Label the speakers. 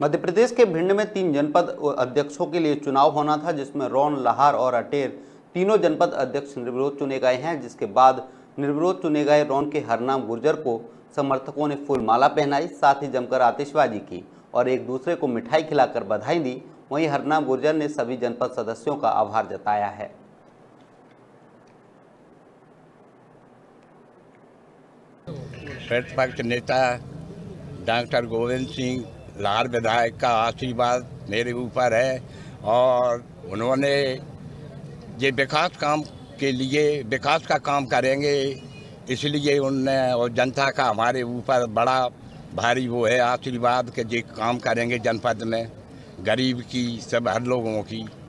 Speaker 1: मध्य प्रदेश के भिंड में तीन जनपद अध्यक्षों के लिए चुनाव होना था, जिसमें रौन, लहार और अटेर तीनों जनपद अध्यक्ष निर्विरोध चुने गए हैं, जिसके बाद निर्विरोध चुने गए रौन के हरनाम गुर्जर को समर्थकों ने फूल माला पहनाई, साथ ही जमकर आतिशबाजी की और एक दूसरे को मिठाई खिलाकर बधाई दी। वहीं हरनाम गुर्जर ने सभी जनपद सदस्यों का आभार जताया है।
Speaker 2: नेता डॉक्टर गोविंद सिंह लाल विधायक का आशीर्वाद मेरे ऊपर है और उन्होंने ये विकास काम के लिए, विकास का काम करेंगे, इसलिए उनने और जनता का हमारे ऊपर बड़ा भारी वो है आशीर्वाद के जो काम करेंगे जनपद में, गरीब की सब हर लोगों की।